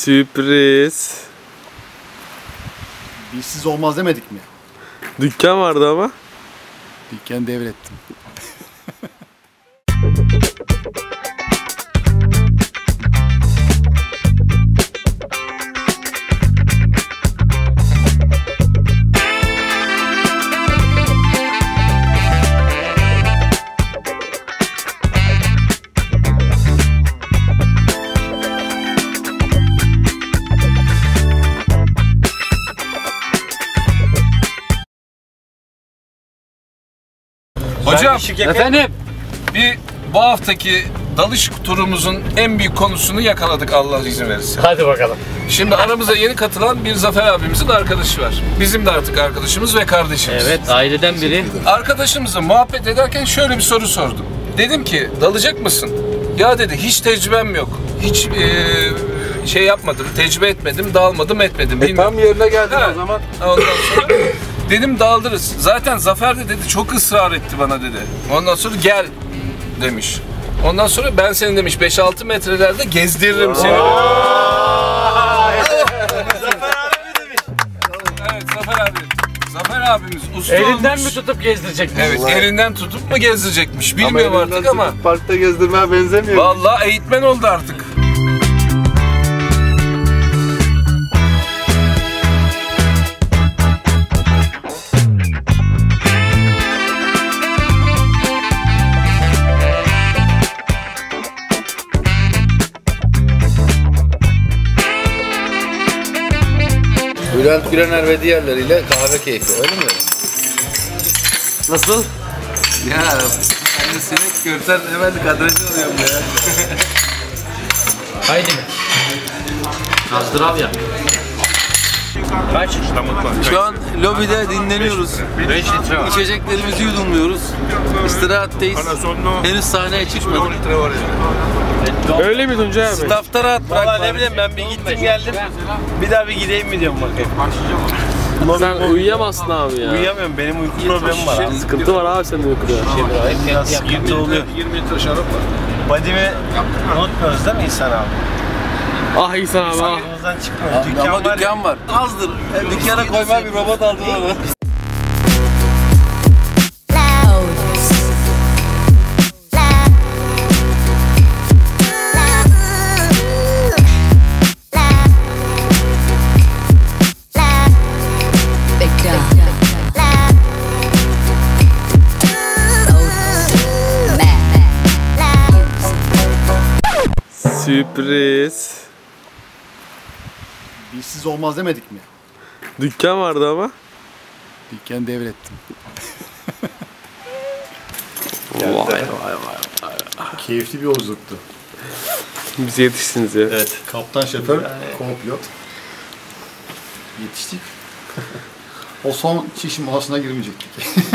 Sürpriz. Bizsiz olmaz demedik mi? Dükkan vardı ama. Dükkanı devrettim. Hocam Efendim? bir bu haftaki dalış turumuzun en büyük konusunu yakaladık Allah izin verirse. Hadi bakalım. Şimdi aramıza yeni katılan bir Zafer abimizin arkadaşı var. Bizim de artık arkadaşımız ve kardeşimiz. Evet aileden biri. Arkadaşımızla muhabbet ederken şöyle bir soru sordum. Dedim ki dalacak mısın? Ya dedi hiç tecrübem yok. Hiç eee, şey yapmadım, tecrübe etmedim, dalmadım, etmedim. Bilmiyorum. Tam yerine geldin Ha. o zaman. Ondan sonra dedim daldırız. Zaten Zafer de dedi çok ısrar etti bana dedi. Ondan sonra gel demiş. Ondan sonra ben seni demiş 5-6 metrelerde gezdiririm seni. Evet Zafer abi. Zafer abimiz usta Elinden olmuş. mi tutup gezdirecek? Evet elinden tutup mu gezdirecekmiş bilmiyorum artık ama. Parkta gezdirmeye benzemiyor. Vallahi eğitmen oldu artık. Bülent Gülener ve diğerleriyle kahve keyfi öyle mi? Nasıl? Ya ben de seni görsen hemen kadrajı oluyorum ya. Haydi mi? Azdırav ya. Kaç? Şu an lobide dinleniyoruz. İçeceklerimizi yudumluyoruz. İstirahatteyiz. Henüz sahneye çıkmadık. Öyle mi Tuncay abi? Staff'ta rahat bırak. Valla ne bileyim ben bir gittim geldim. Bir daha bir gideyim mi diyorum bakayım. Sen uyuyamazsın abi ya. Uyuyamıyorum benim uyku problemim var abi. Sıkıntı var abi senin uykuda. Biraz sıkıntı oluyor. 20 litre şarap var. Badimi unutmuyoruz değil mi İhsan abi? Ah İhsan abi ah. Aklımızdan çıkmıyor. Dükkan Ama var dükkan var. Azdır. Dükkana koymaya bir robot aldılar ama. Sürpriz. Bizsiz olmaz demedik mi? Dükkan vardı ama. Dükkanı devrettim. Vay vay vay. Keyifli bir yolculuktu. Biz yetişsiniz ya. Evet. Kaptan şoför, co-pilot. Yetiştik. o son çişim molasına girmeyecektik.